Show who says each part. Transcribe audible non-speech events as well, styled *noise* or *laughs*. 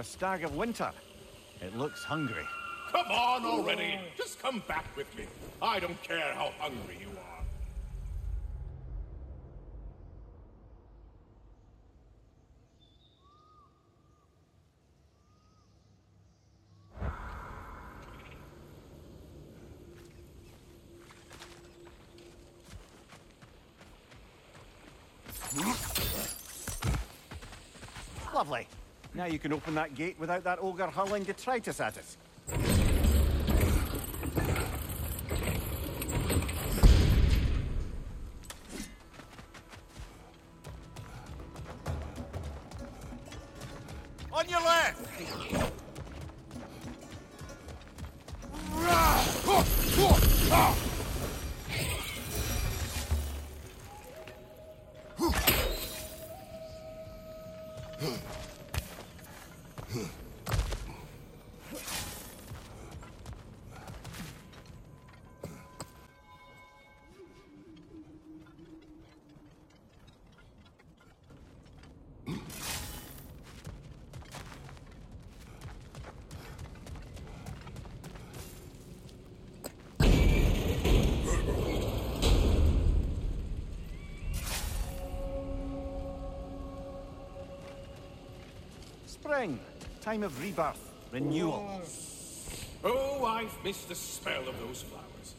Speaker 1: A stag of winter. It looks hungry.
Speaker 2: Come on already. Just come back with me. I don't care how hungry you are.
Speaker 1: Lovely. Now you can open that gate without that ogre hurling detritus at us. On your left! *laughs* Huh. Spring. Time of rebirth. Renewal.
Speaker 2: Oh, I've missed the smell of those flowers.